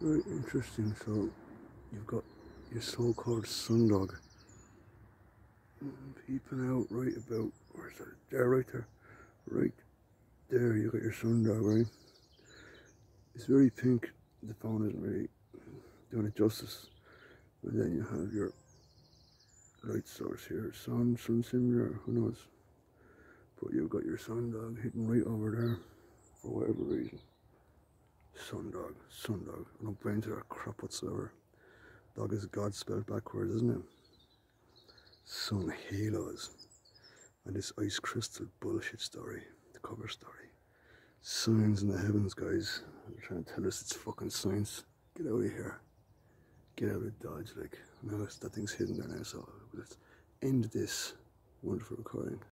Very interesting. So you've got your so-called sundog peeping out right about where's that? There, right there, right there. You got your sundog, right? It's very pink. The phone isn't really doing it justice. But then you have your light source here, sun, sun simulator, who knows? But you've got your sundog hidden right over there. Sundog, sundog. I don't that crap whatsoever. Dog is God spelled backwards, isn't it? Sun halos. And this ice crystal bullshit story, the cover story. Signs in the heavens, guys. They're trying to tell us it's fucking science. Get out of here. Get out of Dodge, like. Now that thing's hidden there now, so let's end this wonderful recording.